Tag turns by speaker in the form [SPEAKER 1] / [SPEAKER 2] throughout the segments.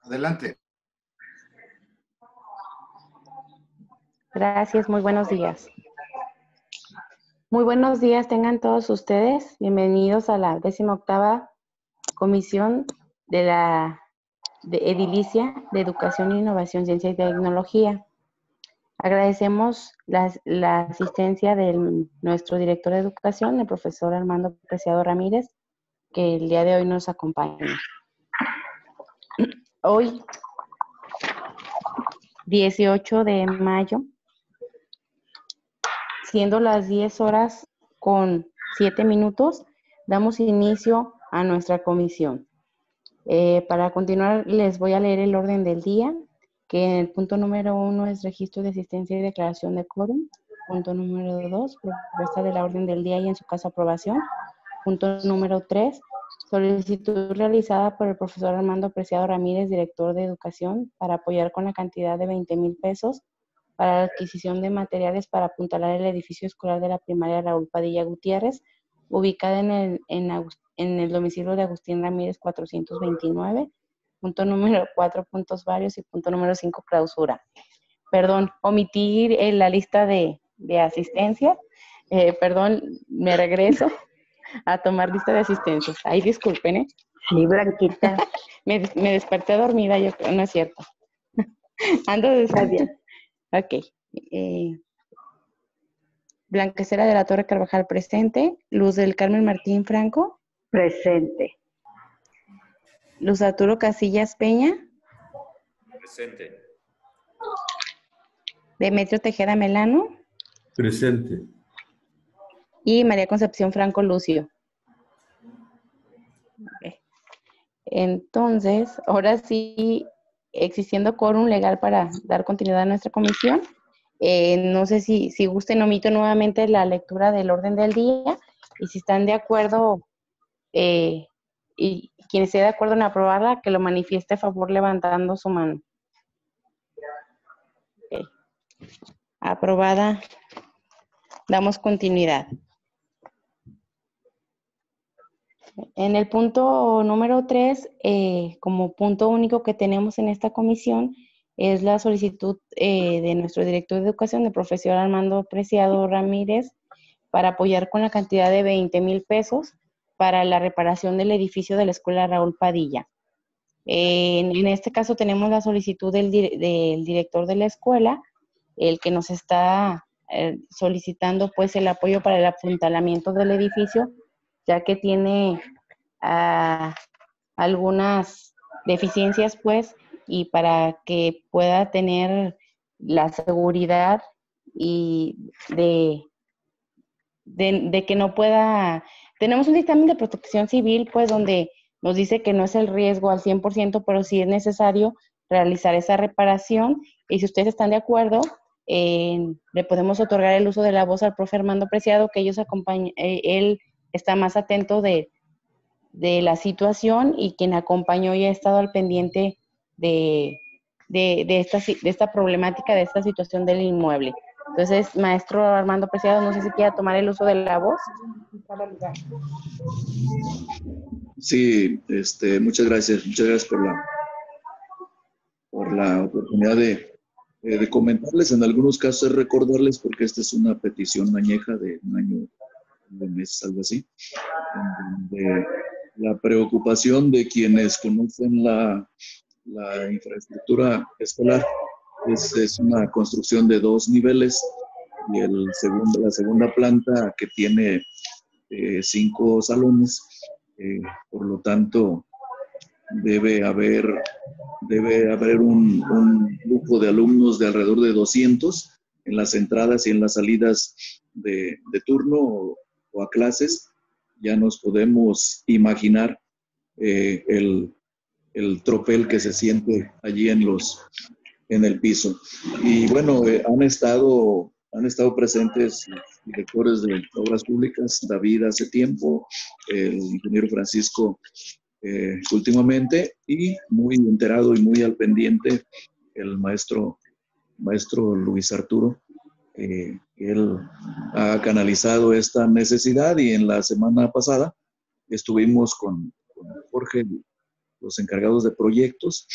[SPEAKER 1] Adelante.
[SPEAKER 2] Gracias, muy buenos días. Muy buenos días tengan todos ustedes. Bienvenidos a la décima octava comisión de la de Edilicia de Educación, Innovación, Ciencia y Tecnología. Agradecemos la, asistencia de nuestro director de educación, el profesor Armando Preciado Ramírez, que el día de hoy nos acompaña. Hoy, 18 de mayo, siendo las 10 horas con 7 minutos, damos inicio a nuestra comisión. Eh, para continuar, les voy a leer el orden del día, que en el punto número uno es registro de asistencia y declaración de quórum. Punto número dos, propuesta de la orden del día y en su caso aprobación. Punto número tres, solicitud realizada por el profesor Armando Preciado Ramírez, director de educación, para apoyar con la cantidad de 20 mil pesos para la adquisición de materiales para apuntalar el edificio escolar de la primaria Raúl Padilla Gutiérrez, ubicada en el, en, el domicilio de Agustín Ramírez 429, punto número 4, puntos varios y punto número 5, clausura. Perdón, omitir eh, la lista de, asistencia. Eh, perdón, me regreso a tomar lista de asistencia. Ay, disculpen, ¿eh?
[SPEAKER 3] Sí, Blanquita.
[SPEAKER 2] me, me desperté dormida, yo no es cierto. Ando de Ok. Eh, Blanquecera de la Torre Carvajal presente. Luz del Carmen Martín Franco.
[SPEAKER 3] Presente.
[SPEAKER 2] Luz Arturo Casillas Peña.
[SPEAKER 4] Presente.
[SPEAKER 2] Demetrio Tejeda Melano.
[SPEAKER 5] Presente.
[SPEAKER 2] Y María Concepción Franco Lucio. Entonces, ahora sí existiendo quórum legal para dar continuidad a nuestra comisión. Eh, no sé si, si gusten, omito nuevamente la lectura del orden del día y si están de acuerdo eh, y quien esté de acuerdo en aprobarla, que lo manifieste a favor levantando su mano. Aprobada. Damos continuidad. En el punto número tres, eh, como punto único que tenemos en esta comisión, es la solicitud eh, de nuestro director de educación, el profesor Armando Preciado Ramírez, para apoyar con la cantidad de 20 mil pesos para la reparación del edificio de la escuela Raúl Padilla. en, este caso tenemos la solicitud del, director de la escuela, el que nos está eh, solicitando pues el apoyo para el apuntalamiento del edificio ya que tiene ah, algunas deficiencias, pues, y para que pueda tener la seguridad y de, de, que no pueda... Tenemos un dictamen de protección civil, pues, donde nos dice que no es el riesgo al 100%, pero sí es necesario realizar esa reparación. Y si ustedes están de acuerdo, le podemos otorgar el uso de la voz al profe Armando Preciado, que ellos acompañen, eh, él está más atento de, la situación y quien acompañó y ha estado al pendiente de, esta, de esta problemática, de esta situación del inmueble. Entonces, maestro Armando Preciado, no sé si quiera tomar el uso de la voz.
[SPEAKER 6] Sí, este, muchas gracias, muchas gracias por la, por la oportunidad de, de comentarles, en algunos casos recordarles, porque esta es una petición añeja de un año de meses, algo así, donde la preocupación de quienes conocen la, la infraestructura escolar es, una construcción de dos niveles y el segundo, la segunda planta que tiene eh, cinco salones, eh, por lo tanto debe haber, debe haber un, un, grupo de alumnos de alrededor de 200 en las entradas y en las salidas de, de turno o a clases, ya nos podemos imaginar eh, el, el, tropel que se siente allí en, los, en el piso. Y bueno, eh, han, estado, han estado presentes directores de obras públicas, David hace tiempo, el ingeniero Francisco eh, últimamente, y muy enterado y muy al pendiente el maestro, maestro Luis Arturo él ha canalizado esta necesidad y en la semana pasada estuvimos con Jorge, los encargados de proyectos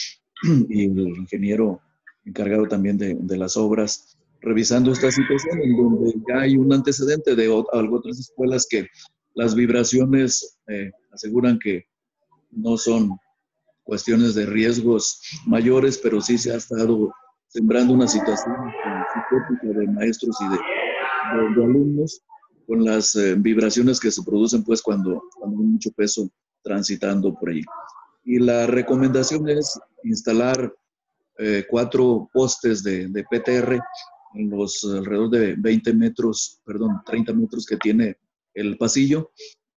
[SPEAKER 6] y el ingeniero encargado también de, de, las obras, revisando esta situación en donde ya hay un antecedente de otras escuelas que las vibraciones eh, aseguran que no son cuestiones de riesgos mayores, pero sí se ha estado sembrando una situación de maestros y de, de, alumnos con las eh, vibraciones que se producen pues cuando, cuando hay mucho peso transitando por ahí. Y la recomendación es instalar eh, cuatro postes de, de, PTR en los alrededor de 20 metros, perdón, 30 metros que tiene el pasillo,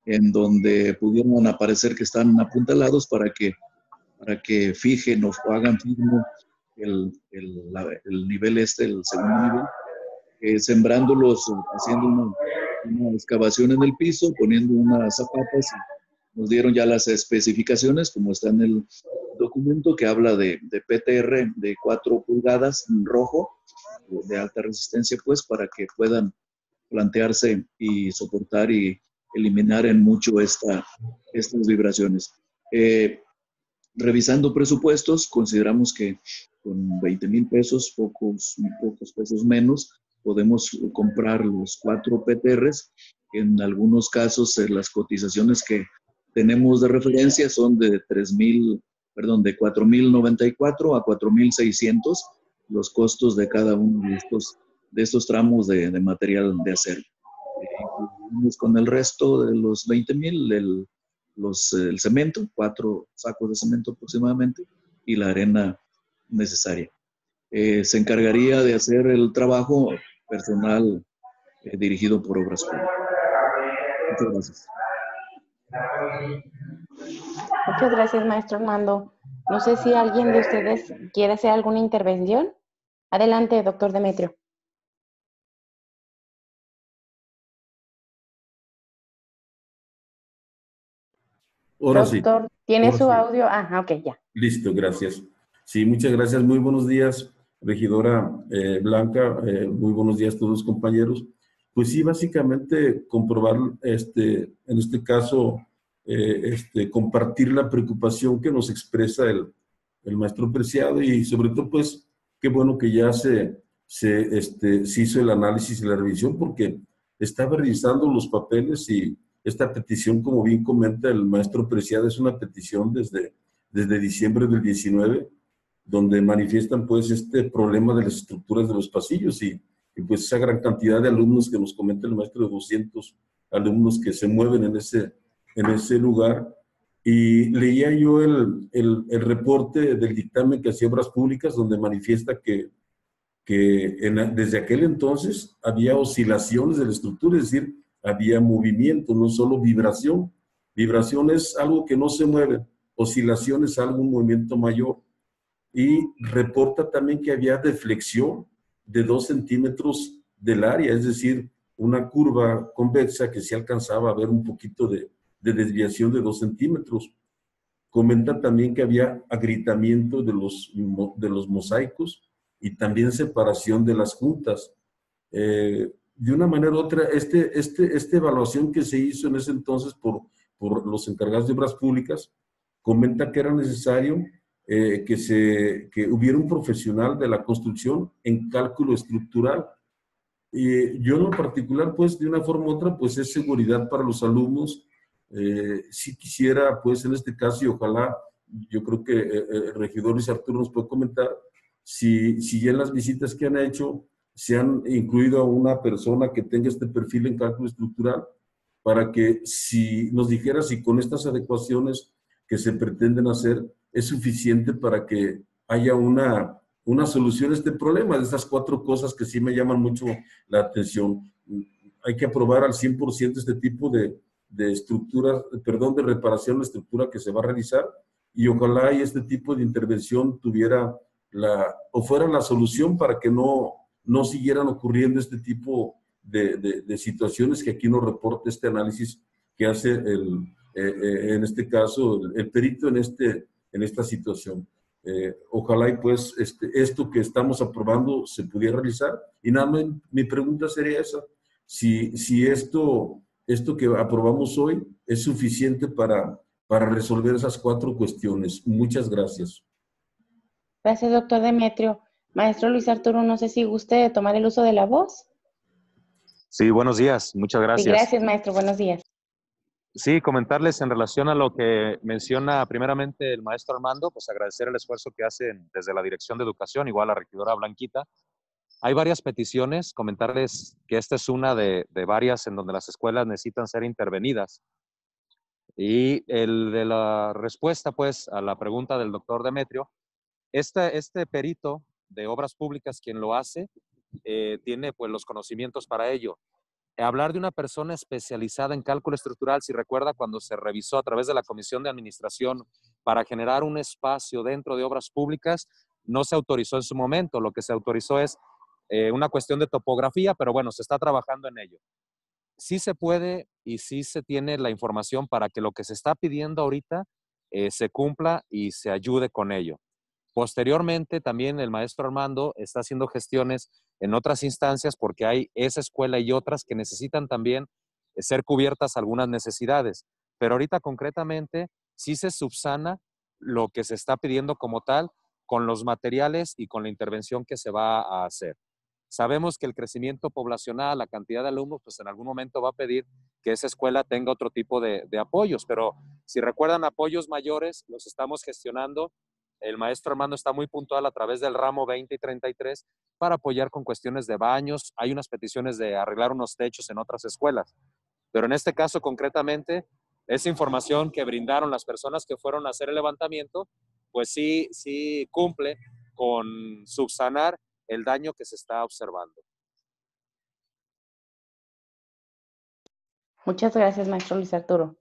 [SPEAKER 6] en donde pudieron aparecer que están apuntalados para que, para que fijen o hagan firme el, el, el nivel este, el segundo nivel, eh, sembrándolos, haciendo una, una, excavación en el piso, poniendo unas zapatas. Nos dieron ya las especificaciones, como está en el documento, que habla de, de PTR de 4 pulgadas en rojo, de alta resistencia, pues, para que puedan plantearse y soportar y eliminar en mucho esta, estas vibraciones. Eh, revisando presupuestos, consideramos que con 20 mil pesos, pocos, pocos pesos menos, podemos comprar los cuatro PTRs. En algunos casos, eh, las cotizaciones que tenemos de referencia son de 3 mil, perdón, de 4.094 a 4.600 los costos de cada uno de estos, de estos tramos de, de material de acero. Con el resto de los 20 mil, el, los, el cemento, cuatro sacos de cemento aproximadamente, y la arena necesaria. Eh, se encargaría de hacer el trabajo personal eh, dirigido por Obras Públicas. Muchas gracias.
[SPEAKER 2] Muchas gracias, maestro Armando. No sé si alguien de ustedes quiere hacer alguna intervención. Adelante, doctor Demetrio.
[SPEAKER 1] Ahora
[SPEAKER 2] doctor,
[SPEAKER 1] sí.
[SPEAKER 2] ¿tiene
[SPEAKER 1] Ahora
[SPEAKER 2] su
[SPEAKER 1] sí.
[SPEAKER 2] audio? Ajá, ok, ya.
[SPEAKER 1] Listo, gracias. Sí, muchas gracias. Muy buenos días, regidora eh, Blanca. Eh, muy buenos días a todos los compañeros. Pues sí, básicamente comprobar, este, en este caso, eh, este, compartir la preocupación que nos expresa el, maestro Preciado y sobre todo, pues, qué bueno que ya este, se hizo el análisis y la revisión porque estaba revisando los papeles y esta petición, como bien comenta el maestro Preciado, es una petición desde, desde diciembre del 19, donde manifiestan pues este problema de las estructuras de los pasillos y, y, pues esa gran cantidad de alumnos que nos comenta el maestro de 200 alumnos que se mueven en ese, en ese lugar. Y leía yo el, el, reporte del dictamen que hacía Obras Públicas, donde manifiesta que, que desde aquel entonces había oscilaciones de la estructura, es decir, había movimiento, no solo vibración. Vibración es algo que no se mueve, oscilación es algo, un movimiento mayor. Y reporta también que había deflexión de dos centímetros del área, es decir, una curva convexa que se alcanzaba a ver un poquito de, de desviación de dos centímetros. Comenta también que había agrietamiento de los, de los mosaicos y también separación de las juntas. Eh, de una manera u otra, este, este, esta evaluación que se hizo en ese entonces por, por los encargados de obras públicas, comenta que era necesario eh, que, se, que hubiera un profesional de la construcción en cálculo estructural. Y yo en particular, pues, de una forma u otra, pues es seguridad para los alumnos. Eh, si quisiera, pues, en este caso, y ojalá, yo creo que eh, el regidor Luis Arturo nos puede comentar, si, si ya en las visitas que han hecho se han incluido a una persona que tenga este perfil en cálculo estructural para que si nos dijera si con estas adecuaciones que se pretenden hacer es suficiente para que haya una, una solución a este problema, de estas cuatro cosas que sí me llaman mucho la atención. Hay que aprobar al 100% este tipo de, de estructura, perdón, de reparación de estructura que se va a realizar y ojalá y este tipo de intervención tuviera la, o fuera la solución para que no, no siguieran ocurriendo este tipo de, de, de, situaciones que aquí nos reporta este análisis que hace el, eh, eh, en este caso el, el, perito en, este, en esta situación. eh, ojalá y pues este, esto que estamos aprobando se pudiera realizar. Y nada más mi pregunta sería esa, si, si esto, esto que aprobamos hoy es suficiente para, para resolver esas cuatro cuestiones. Muchas gracias.
[SPEAKER 2] Gracias, doctor Demetrio. Maestro Luis Arturo, no sé si guste tomar el uso de la voz.
[SPEAKER 5] Sí, buenos días. Muchas gracias.
[SPEAKER 2] gracias, maestro. Buenos días.
[SPEAKER 5] Sí, comentarles en relación a lo que menciona primeramente el maestro Armando, pues agradecer el esfuerzo que hacen desde la Dirección de Educación, igual la regidora Blanquita. Hay varias peticiones, comentarles que esta es una de, de varias en donde las escuelas necesitan ser intervenidas. Y el de la respuesta, pues, a la pregunta del doctor Demetrio, este, este perito de obras públicas, quien lo hace, eh, tiene pues los conocimientos para ello. Hablar de una persona especializada en cálculo estructural, si recuerda cuando se revisó a través de la Comisión de Administración para generar un espacio dentro de obras públicas, no se autorizó en su momento. Lo que se autorizó es eh, una cuestión de topografía, pero bueno, se está trabajando en ello. Sí se puede y sí se tiene la información para que lo que se está pidiendo ahorita eh, se cumpla y se ayude con ello. Posteriormente, también el maestro Armando está haciendo gestiones en otras instancias porque hay esa escuela y otras que necesitan también eh, ser cubiertas algunas necesidades. Pero ahorita concretamente sí se subsana lo que se está pidiendo como tal con los materiales y con la intervención que se va a hacer. Sabemos que el crecimiento poblacional, la cantidad de alumnos, pues en algún momento va a pedir que esa escuela tenga otro tipo de, apoyos, pero si recuerdan apoyos mayores, los estamos gestionando el maestro Armando está muy puntual a través del ramo 20 y 33 para apoyar con cuestiones de baños. Hay unas peticiones de arreglar unos techos en otras escuelas. Pero en este caso concretamente, esa información que brindaron las personas que fueron a hacer el levantamiento, pues sí, sí cumple con subsanar el daño que se está observando.
[SPEAKER 2] Muchas gracias, maestro Luis Arturo.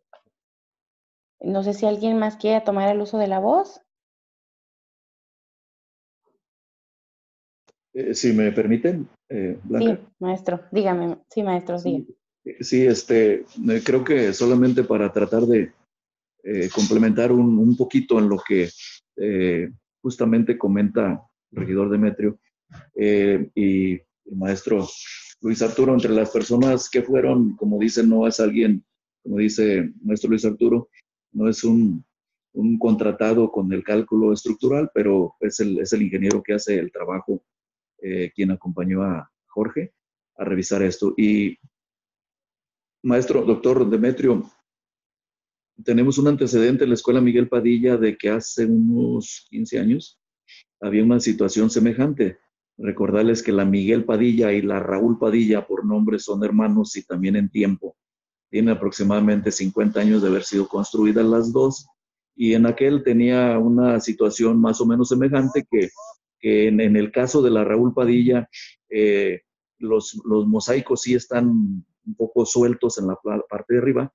[SPEAKER 2] No sé si alguien más quiere tomar el uso de la voz.
[SPEAKER 6] Eh, si me permiten,
[SPEAKER 2] eh, Sí, maestro, dígame, sí, maestro, sí.
[SPEAKER 6] Sí, este, eh, creo que solamente para tratar de complementar un, un, poquito en lo que justamente comenta el regidor Demetrio y el maestro Luis Arturo, entre las personas que fueron, como dicen, no es alguien, como dice maestro Luis Arturo, no es un, un contratado con el cálculo estructural, pero es el, es el ingeniero que hace el trabajo eh, quien acompañó a Jorge a revisar esto. Y maestro, doctor Demetrio, tenemos un antecedente en la escuela Miguel Padilla de que hace unos 15 años había una situación semejante. Recordarles que la Miguel Padilla y la Raúl Padilla por nombre son hermanos y también en tiempo. Tiene aproximadamente 50 años de haber sido construidas las dos y en aquel tenía una situación más o menos semejante que que en, el caso de la Raúl Padilla, eh, los, los, mosaicos sí están un poco sueltos en la parte de arriba,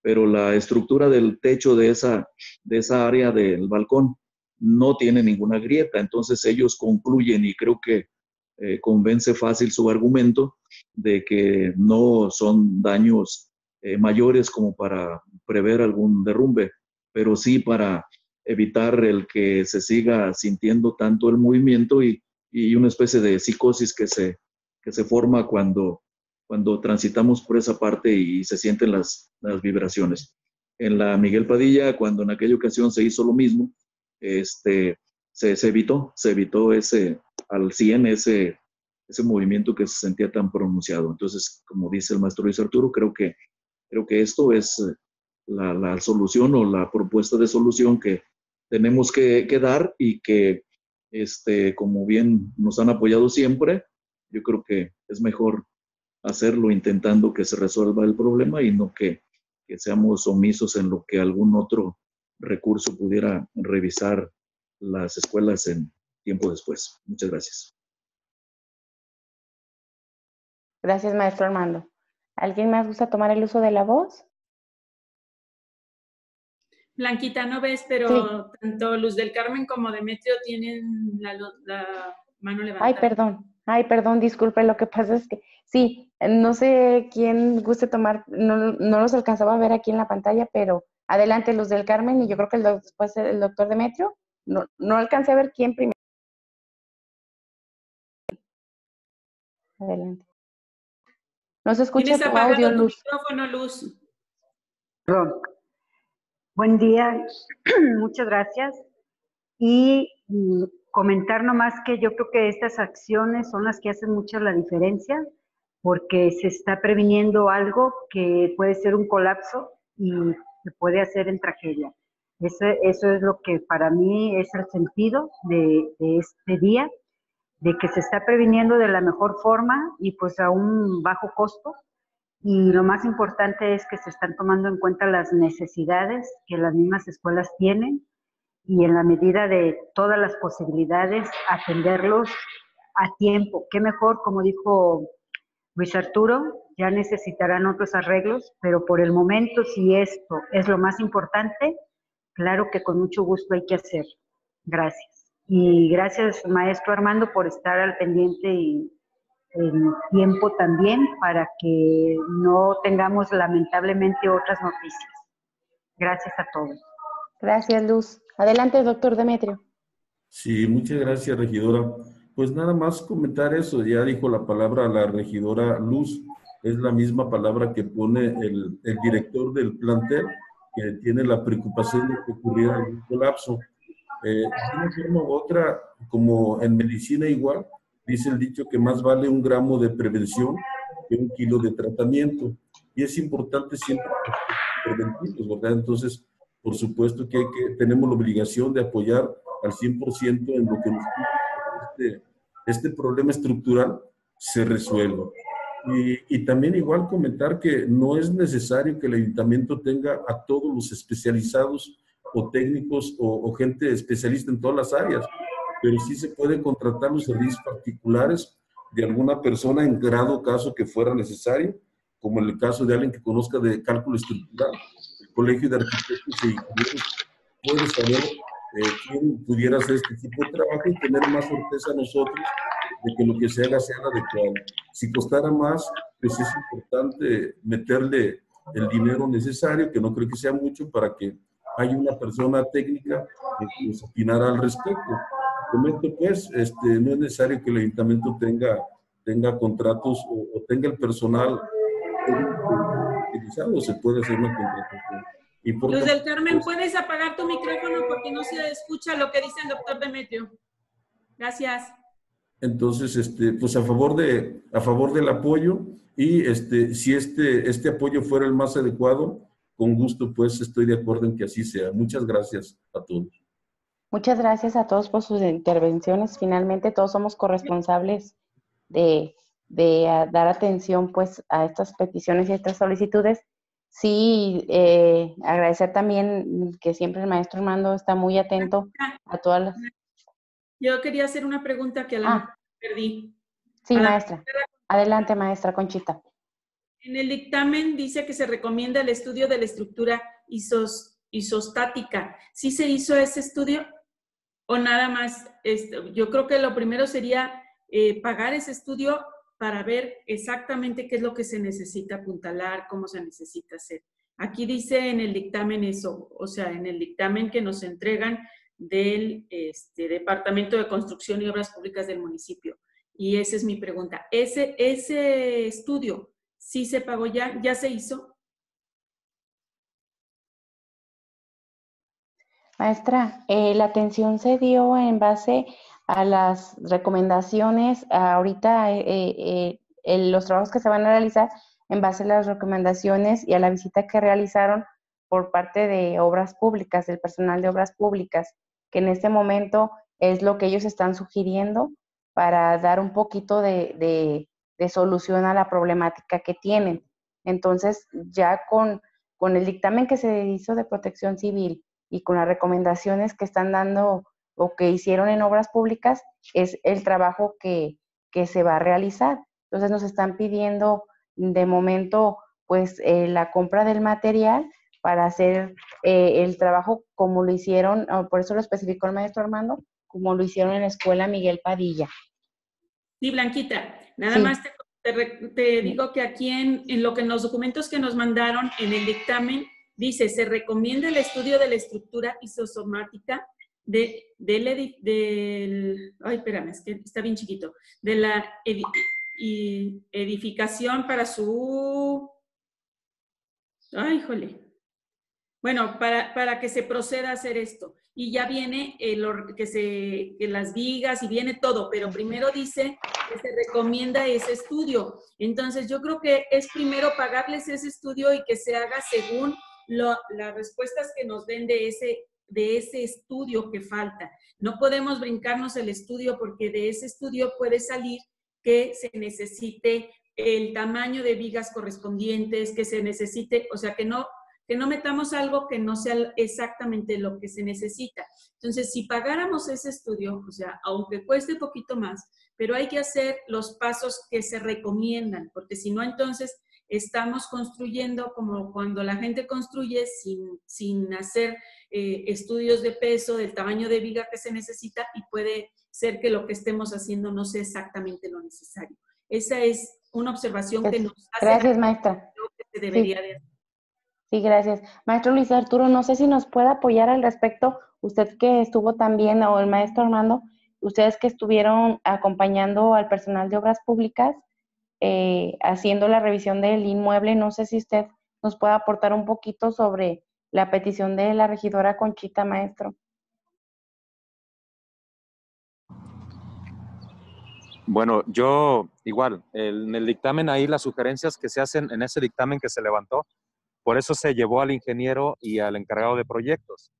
[SPEAKER 6] pero la estructura del techo de esa, de esa área del balcón no tiene ninguna grieta. Entonces ellos concluyen y creo que eh, convence fácil su argumento de que no son daños eh, mayores como para prever algún derrumbe, pero sí para evitar el que se siga sintiendo tanto el movimiento y, y una especie de psicosis que se, que se forma cuando, cuando transitamos por esa parte y se sienten las, las vibraciones. En la Miguel Padilla, cuando en aquella ocasión se hizo lo mismo, este, se, se evitó, se evitó ese, al 100 ese, ese movimiento que se sentía tan pronunciado. Entonces, como dice el maestro Luis Arturo, creo que, creo que esto es la, la solución o la propuesta de solución que, tenemos que, dar y que, este, como bien nos han apoyado siempre, yo creo que es mejor hacerlo intentando que se resuelva el problema y no que, que seamos omisos en lo que algún otro recurso pudiera revisar las escuelas en tiempo después. Muchas gracias.
[SPEAKER 2] Gracias, maestro Armando. ¿Alguien más gusta tomar el uso de la voz?
[SPEAKER 7] Blanquita, no ves, pero tanto Luz del Carmen como Demetrio tienen la, mano levantada.
[SPEAKER 2] Ay, perdón. Ay, perdón, disculpe, lo que pasa es que sí, no sé quién guste tomar, no, no los alcanzaba a ver aquí en la pantalla, pero adelante Luz del Carmen y yo creo que el, después el doctor Demetrio. no, no alcancé a ver quién primero. Adelante. No se escucha tu audio, Luz.
[SPEAKER 7] micrófono, Luz.
[SPEAKER 3] Perdón. Buen día, muchas gracias. Y mm, comentar nomás que yo creo que estas acciones son las que hacen mucha la diferencia, porque se está previniendo algo que puede ser un colapso y se puede hacer en tragedia. Eso, eso es lo que para mí es el sentido de, de este día, de que se está previniendo de la mejor forma y pues a un bajo costo y lo más importante es que se están tomando en cuenta las necesidades que las mismas escuelas tienen y en la medida de todas las posibilidades atenderlos a tiempo. Qué mejor, como dijo Luis Arturo, ya necesitarán otros arreglos, pero por el momento, si esto es lo más importante, claro que con mucho gusto hay que hacer. Gracias. Y gracias, maestro Armando, por estar al pendiente y en tiempo también para que no tengamos lamentablemente otras noticias. Gracias a todos.
[SPEAKER 2] Gracias, Luz. Adelante, doctor Demetrio.
[SPEAKER 1] Sí, muchas gracias, regidora. Pues nada más comentar eso, ya dijo la palabra la regidora Luz, es la misma palabra que pone el, el director del plantel, que tiene la preocupación de que ocurriera un colapso. Eh, de una forma u otra, como en medicina igual, dice el dicho que más vale un gramo de prevención que un kilo de tratamiento. Y es importante siempre preventivos, ¿verdad? Entonces, por supuesto que, hay que tenemos la obligación de apoyar al 100% en lo que nos este, este problema estructural se resuelva. Y, y, también igual comentar que no es necesario que el ayuntamiento tenga a todos los especializados o técnicos o, o gente especialista en todas las áreas, pero sí se pueden contratar los servicios particulares de alguna persona en grado caso que fuera necesario, como en el caso de alguien que conozca de cálculo estructural. El Colegio de Arquitectos y Ingenieros puede saber eh, quién pudiera hacer este tipo de trabajo y tener más certeza nosotros de que lo que se haga sea adecuado. Si costara más, pues es importante meterle el dinero necesario, que no creo que sea mucho, para que haya una persona técnica que nos opinara al respecto. Comento pues, este, no es necesario que el ayuntamiento tenga, tenga contratos o, o tenga el personal utilizado, se puede hacer una contratación.
[SPEAKER 7] Luz del Carmen,
[SPEAKER 1] pues,
[SPEAKER 7] ¿puedes apagar tu micrófono porque no se escucha lo que dice el doctor Demetrio? Gracias.
[SPEAKER 1] Entonces, este, pues a favor, de, a favor del apoyo y este, si este, este apoyo fuera el más adecuado, con gusto pues estoy de acuerdo en que así sea. Muchas gracias a todos.
[SPEAKER 2] Muchas gracias a todos por sus intervenciones. Finalmente, todos somos corresponsables de, de ah, dar atención pues a estas peticiones y a estas solicitudes. Sí, eh, agradecer también que siempre el maestro Armando está muy atento a todas las...
[SPEAKER 7] Yo quería hacer una pregunta que a la
[SPEAKER 2] Ah.
[SPEAKER 7] perdí.
[SPEAKER 2] Sí,
[SPEAKER 7] Para-
[SPEAKER 2] maestra. Adelante, maestra Conchita.
[SPEAKER 7] En el dictamen dice que se recomienda el estudio de la estructura isos- isostática. ¿Sí se hizo ese estudio? ¿O nada más? este, yo creo que lo primero sería eh, pagar ese estudio para ver exactamente qué es lo que se necesita apuntalar, cómo se necesita hacer. Aquí dice en el dictamen eso, o sea, en el dictamen que nos entregan del este, Departamento de Construcción y Obras Públicas del municipio. Y esa es mi pregunta. ¿Ese, ese estudio sí se pagó ya? ¿Ya se hizo?
[SPEAKER 2] Maestra, eh, la atención se dio en base a las recomendaciones, ahorita eh, eh, los trabajos que se van a realizar en base a las recomendaciones y a la visita que realizaron por parte de obras públicas, del personal de obras públicas, que en este momento es lo que ellos están sugiriendo para dar un poquito de, solución a la problemática que tienen. Entonces, ya con, con el dictamen que se hizo de protección civil y con las recomendaciones que están dando o que hicieron en obras públicas, es el trabajo que, que se va a realizar. Entonces nos están pidiendo de momento pues eh, la compra del material para hacer eh, el trabajo como lo hicieron, por eso lo especificó el maestro Armando, como lo hicieron en la escuela Miguel Padilla.
[SPEAKER 7] Sí, Blanquita, nada
[SPEAKER 2] Sí.
[SPEAKER 7] más te, te te digo que aquí en, en lo que en los documentos que nos mandaron en el dictamen dice, se recomienda el estudio de la estructura isosomática de, del, edi- del, ay, espérame, es que está bien chiquito, de la edi- edificación para su, ay, híjole, bueno, para, para que se proceda a hacer esto. Y ya viene el que, se, las vigas y viene todo, pero primero dice que se recomienda ese estudio. Entonces, yo creo que es primero pagarles ese estudio y que se haga según las respuestas que nos den de ese, de ese estudio que falta. No podemos brincarnos el estudio porque de ese estudio puede salir que se necesite el tamaño de vigas correspondientes, que se necesite, o sea, que no que no metamos algo que no sea exactamente lo que se necesita. Entonces, si pagáramos ese estudio, o sea, aunque cueste poquito más, pero hay que hacer los pasos que se recomiendan, porque si no, entonces estamos construyendo como cuando la gente construye sin, sin hacer eh, estudios de peso, del tamaño de viga que se necesita y puede ser que lo que estemos haciendo no sea exactamente lo necesario. Esa es una observación que nos hace
[SPEAKER 2] Gracias, maestra.
[SPEAKER 7] lo que se debería de hacer.
[SPEAKER 2] Sí, gracias. Maestro Luis Arturo, no sé si nos puede apoyar al respecto, usted que estuvo también, o el maestro Armando, ustedes que estuvieron acompañando al personal de obras públicas, eh, haciendo la revisión del inmueble, no sé si usted nos puede aportar un poquito sobre la petición de la regidora Conchita, maestro.
[SPEAKER 5] Bueno, yo igual, en el dictamen ahí las sugerencias que se hacen en ese dictamen que se levantó, por eso se llevó al ingeniero y al encargado de proyectos.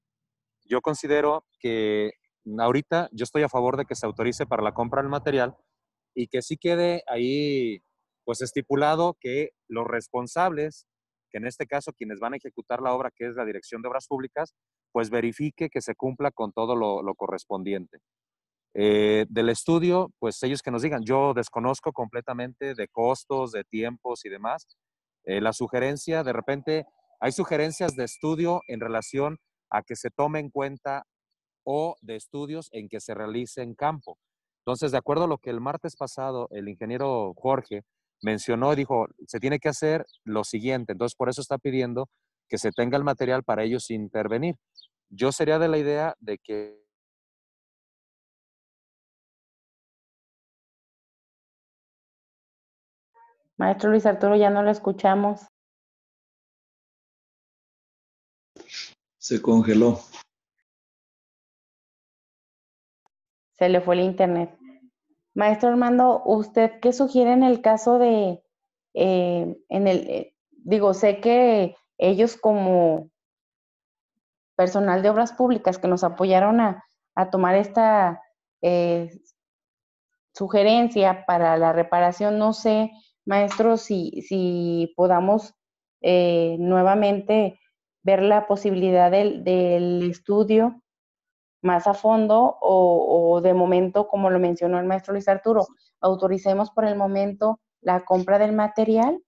[SPEAKER 5] Yo considero que ahorita yo estoy a favor de que se autorice para la compra del material y que sí quede ahí pues estipulado que los responsables, que en este caso quienes van a ejecutar la obra, que es la Dirección de Obras Públicas, pues verifique que se cumpla con todo lo, correspondiente. Eh, del estudio, pues ellos que nos digan, yo desconozco completamente de costos, de tiempos y demás. Eh, la sugerencia, de repente, hay sugerencias de estudio en relación a que se tome en cuenta o de estudios en que se realice en campo. Entonces, de acuerdo a lo que el martes pasado el ingeniero Jorge mencionó, dijo, se tiene que hacer lo siguiente. Entonces, por eso está pidiendo que se tenga el material para ellos intervenir. Yo sería de la idea de que
[SPEAKER 2] Maestro Luis Arturo, ya no lo escuchamos.
[SPEAKER 6] Se congeló.
[SPEAKER 2] Se le fue el internet. Maestro Armando, ¿usted qué sugiere en el caso de, eh, en el, eh, digo, sé que ellos como personal de obras públicas que nos apoyaron a, a tomar esta eh, sugerencia para la reparación, no sé, maestro, si, si podamos eh, nuevamente ver la posibilidad del, del estudio más a fondo o, o, de momento, como lo mencionó el maestro Luis Arturo, autoricemos por el momento la compra del material.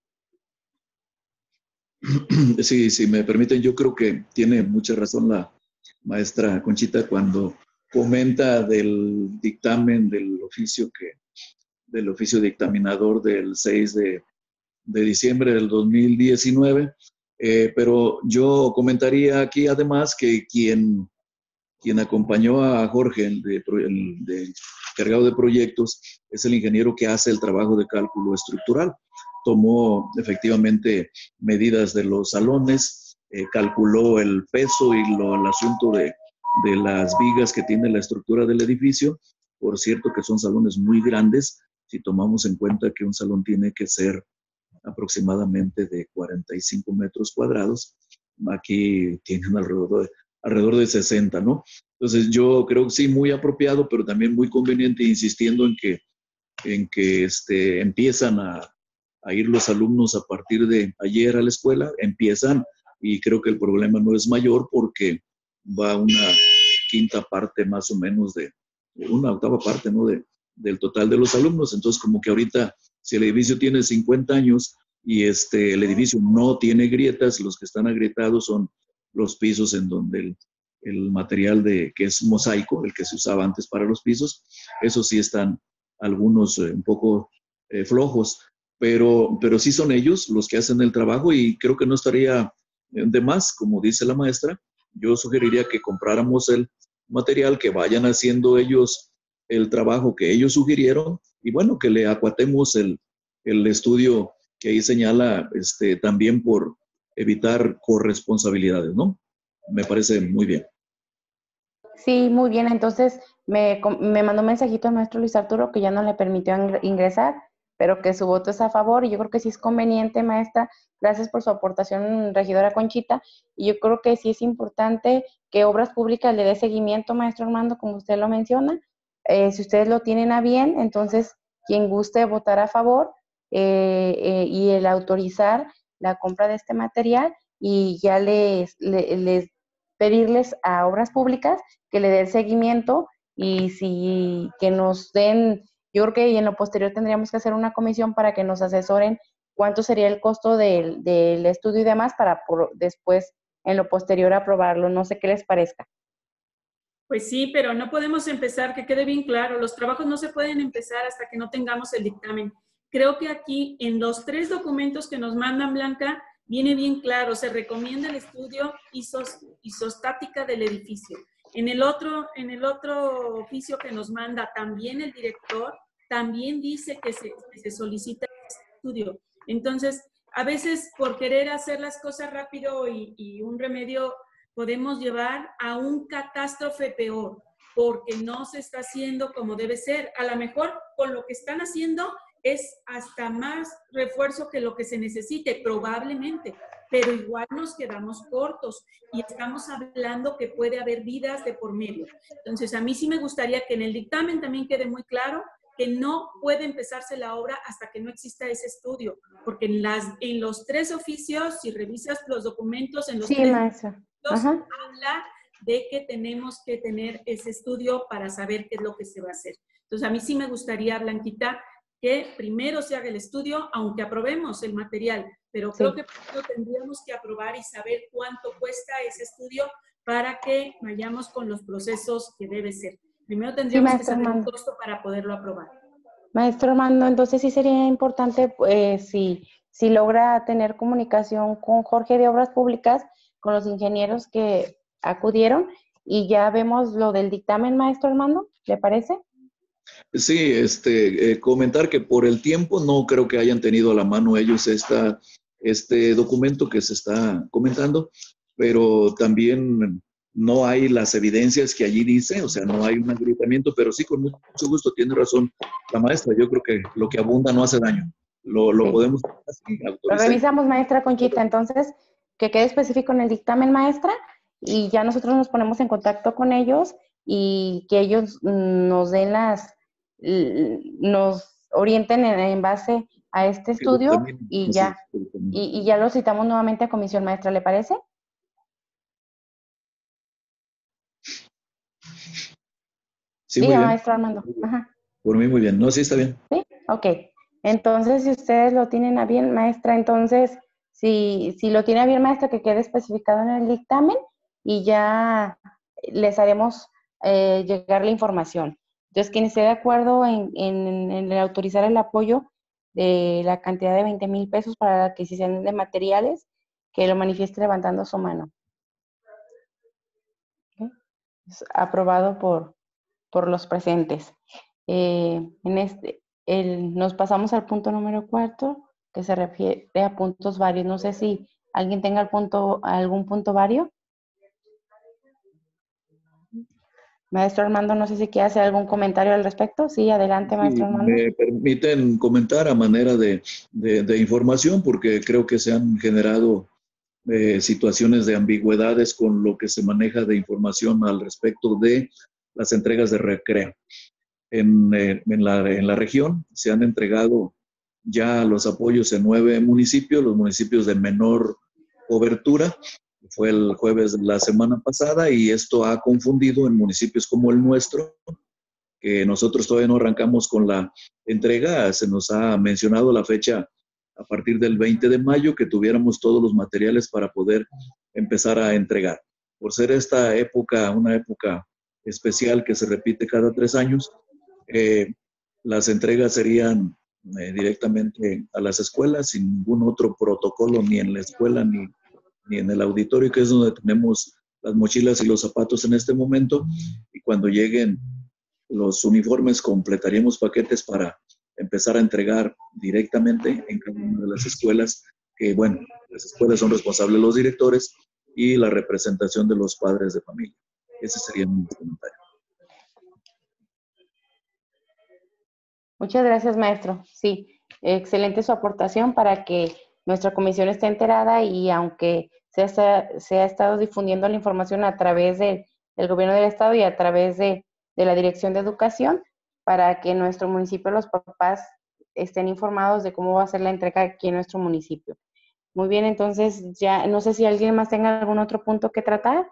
[SPEAKER 6] Sí, si me permiten, yo creo que tiene mucha razón la maestra Conchita cuando comenta del dictamen del oficio que del oficio dictaminador del 6 de, de diciembre del 2019, eh, pero yo comentaría aquí además que quien quien acompañó a Jorge, el de, el de de proyectos, es el ingeniero que hace el trabajo de cálculo estructural. Tomó efectivamente medidas de los salones, eh, calculó el peso y lo, el asunto de, de las vigas que tiene la estructura del edificio. Por cierto que son salones muy grandes, si tomamos en cuenta que un salón tiene que ser aproximadamente de 45 metros cuadrados, aquí tienen alrededor de alrededor de 60, ¿no? Entonces yo creo que sí, muy apropiado, pero también muy conveniente, insistiendo en que, en que este, empiezan a, a ir los alumnos a partir de ayer a la escuela, empiezan y creo que el problema no es mayor porque va una quinta parte más o menos de, una octava parte, ¿no? De, del total de los alumnos. Entonces, como que ahorita, si el edificio tiene 50 años y este, el edificio no tiene grietas, los que están agrietados son los pisos en donde el, material de, que es mosaico, el que se usaba antes para los pisos, esos sí están algunos eh, un poco eh, flojos, pero, pero sí son ellos los que hacen el trabajo y creo que no estaría de más, como dice la maestra, yo sugeriría que compráramos el, material, que vayan haciendo ellos el trabajo que ellos sugirieron y bueno, que le acuatemos el, el estudio que ahí señala este, también por evitar corresponsabilidades, ¿no? Me parece muy bien.
[SPEAKER 2] Sí, muy bien. Entonces, me, me mandó un mensajito al maestro Luis Arturo que ya no le permitió ingresar, pero que su voto es a favor y yo creo que sí es conveniente, maestra. Gracias por su aportación, regidora Conchita. Y yo creo que sí es importante que Obras Públicas le dé seguimiento, maestro Armando, como usted lo menciona. Eh, si ustedes lo tienen a bien, entonces quien guste votar a favor eh, eh, y el autorizar la compra de este material y ya les, les, pedirles a obras públicas que le den seguimiento y si que nos den, yo creo que en lo posterior tendríamos que hacer una comisión para que nos asesoren cuánto sería el costo del, del estudio y demás para después en lo posterior aprobarlo. No sé qué les parezca.
[SPEAKER 7] Pues sí, pero no podemos empezar, que quede bien claro, los trabajos no se pueden empezar hasta que no tengamos el dictamen. Creo que aquí en los tres documentos que nos mandan, Blanca, viene bien claro, se recomienda el estudio isos, isostática del edificio. En el, otro, en el otro oficio que nos manda también el director, también dice que se, solicita el estudio. Entonces, a veces por querer hacer las cosas rápido y, y un remedio podemos llevar a un catástrofe peor, porque no se está haciendo como debe ser. A lo mejor con lo que están haciendo es hasta más refuerzo que lo que se necesite, probablemente, pero igual nos quedamos cortos y estamos hablando que puede haber vidas de por medio. Entonces, a mí sí me gustaría que en el dictamen también quede muy claro que no puede empezarse la obra hasta que no exista ese estudio, porque en, las, en los tres oficios, si revisas los documentos, en los
[SPEAKER 2] sí,
[SPEAKER 7] tres habla de que tenemos que tener ese estudio para saber qué es lo que se va a hacer. Entonces, a mí sí me gustaría, Blanquita, que primero se haga el estudio, aunque aprobemos el material, pero creo que primero tendríamos que aprobar y saber cuánto cuesta ese estudio para que vayamos con los procesos que debe ser. Primero tendríamos que saber el costo para poderlo aprobar.
[SPEAKER 2] Maestro Armando, entonces sí sería importante pues, si, si logra tener comunicación con Jorge de Obras Públicas, con los ingenieros que acudieron y ya vemos lo del dictamen, maestro Armando, ¿le parece?
[SPEAKER 6] Sí, este, eh, comentar que por el tiempo no creo que hayan tenido a la mano ellos esta, este documento que se está comentando, pero también no hay las evidencias que allí dice, o sea, no hay un agrietamiento, pero sí con mucho gusto tiene razón la maestra. Yo creo que lo que abunda no hace daño. Lo, lo podemos
[SPEAKER 2] Lo revisamos, maestra Conchita, entonces, que quede específico en el dictamen, maestra, y ya nosotros nos ponemos en contacto con ellos y que ellos nos den las, nos orienten en, base a este estudio y ya, y, ya lo citamos nuevamente a comisión maestra, ¿le parece?
[SPEAKER 6] Sí, bien.
[SPEAKER 2] maestro Armando.
[SPEAKER 6] Por mí muy bien. No, sí, está bien.
[SPEAKER 2] Sí, ok. Entonces, si ustedes lo tienen a bien, maestra, entonces, si, si lo tiene a bien, maestra, que quede especificado en el dictamen y ya les haremos eh, llegar la información. Entonces, quien esté de acuerdo en, en, autorizar el apoyo de la cantidad de 20 mil pesos para la adquisición de materiales, que lo manifieste levantando su mano. Aprobado por, por los presentes. Eh, en este, el, nos pasamos al punto número cuarto, que se refiere a puntos varios. No sé si alguien tenga el punto, algún punto vario. Maestro Armando, no sé si quiere hacer algún comentario al respecto. Sí, adelante, maestro Armando.
[SPEAKER 6] Me permiten comentar a manera de, información, porque creo que se han generado eh, situaciones de ambigüedades con lo que se maneja de información al respecto de las entregas de recreo. En, eh, en, la, en la región se han entregado ya los apoyos en nueve municipios, los municipios de menor cobertura, fue el jueves de la semana pasada y esto ha confundido en municipios como el nuestro, que nosotros todavía no arrancamos con la entrega. Se nos ha mencionado la fecha a partir del 20 de mayo que tuviéramos todos los materiales para poder empezar a entregar. Por ser esta época una época especial que se repite cada tres años, eh, las entregas serían eh, directamente a las escuelas sin ningún otro protocolo ni en la escuela ni ni en el auditorio, que es donde tenemos las mochilas y los zapatos en este momento y cuando lleguen los uniformes completaríamos paquetes para empezar a entregar directamente en cada una de las escuelas, que bueno, las escuelas son responsables los directores y la representación de los padres de familia. Ese sería mi comentario.
[SPEAKER 2] Muchas gracias, maestro. Sí, excelente su aportación para que nuestra comisión esté enterada y aunque se ha, se ha estado difundiendo la información a través del gobierno del estado y a través de, de la Dirección de Educación, para que nuestro municipio, los papás estén informados de cómo va a ser la entrega aquí en nuestro municipio. Muy bien, entonces ya no sé si alguien más tenga algún otro punto que tratar.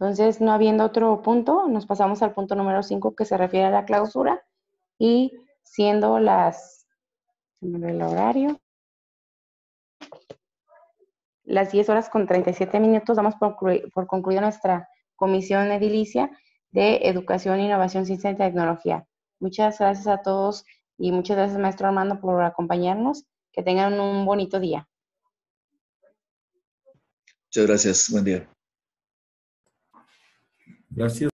[SPEAKER 2] Entonces, no habiendo otro punto, nos pasamos al punto número 5 que se refiere a la clausura y siendo las, el horario, las 10 horas con 37 minutos, damos por, por concluida nuestra comisión edilicia de Educación, Innovación, Ciencia y Tecnología. Muchas gracias a todos y muchas gracias, maestro Armando, por acompañarnos. Que tengan un bonito día.
[SPEAKER 6] Muchas gracias. Buen día.
[SPEAKER 1] Gracias.